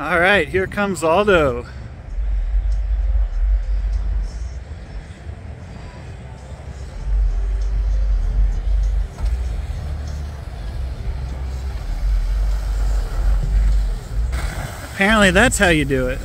All right, here comes Aldo. Apparently that's how you do it.